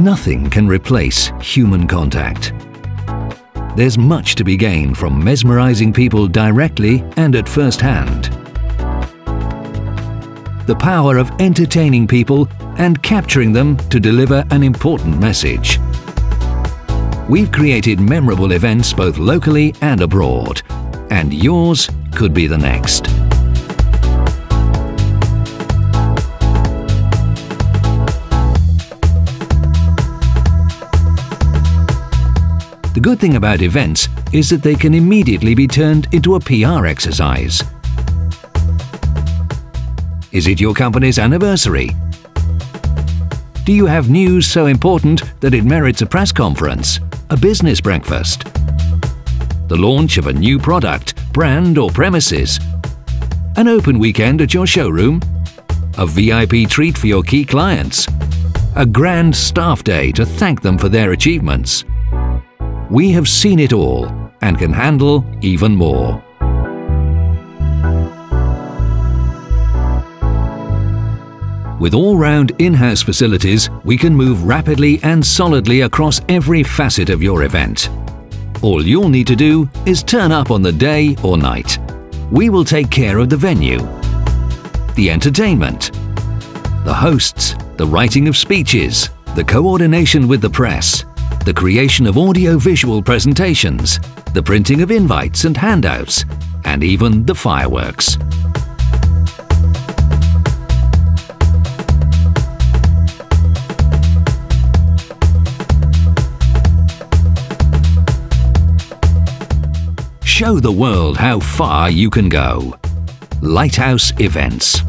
Nothing can replace human contact. There's much to be gained from mesmerizing people directly and at first hand. The power of entertaining people and capturing them to deliver an important message. We've created memorable events both locally and abroad, and yours could be the next. The good thing about events is that they can immediately be turned into a PR exercise. Is it your company's anniversary? Do you have news so important that it merits a press conference, a business breakfast? The launch of a new product, brand or premises? An open weekend at your showroom? A VIP treat for your key clients? A grand staff day to thank them for their achievements? We have seen it all and can handle even more. With all-round in-house facilities, we can move rapidly and solidly across every facet of your event. All you'll need to do is turn up on the day or night. We will take care of the venue, the entertainment, the hosts, the writing of speeches, the coordination with the press, the creation of audio-visual presentations, the printing of invites and handouts, and even the fireworks. Show the world how far you can go. Lighthouse Events.